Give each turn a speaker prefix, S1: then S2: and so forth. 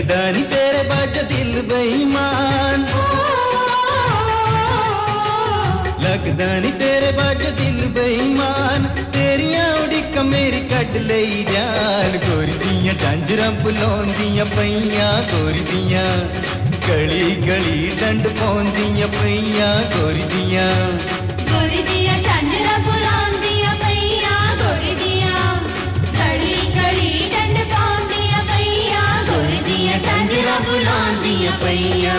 S1: लगदा नी तेरे बाज दिल बेईमान लगदा तेरे
S2: ਝਾਂਜਰਾਂ ਬੁਲਾਉਂਦੀਆਂ ਪਈਆਂ ਗੋਰੀਆਂ ਗਲੀ ਗਲੀ ਡੰਡ ਪਾਉਂਦੀਆਂ ਪਈਆਂ ਗੋਰੀਆਂ ਗੋਰੀਆਂ ਝਾਂਜਰਾਂ ਬੁਲਾਉਂਦੀਆਂ ਪਈਆਂ ਗੋਰੀਆਂ
S1: ਗਲੀ ਗਲੀ ਡੰਡ ਪਾਉਂਦੀਆਂ ਪਈਆਂ ਗੋਰੀਆਂ
S2: ਝਾਂਜਰਾਂ ਬੁਲਾਉਂਦੀਆਂ ਪਈਆਂ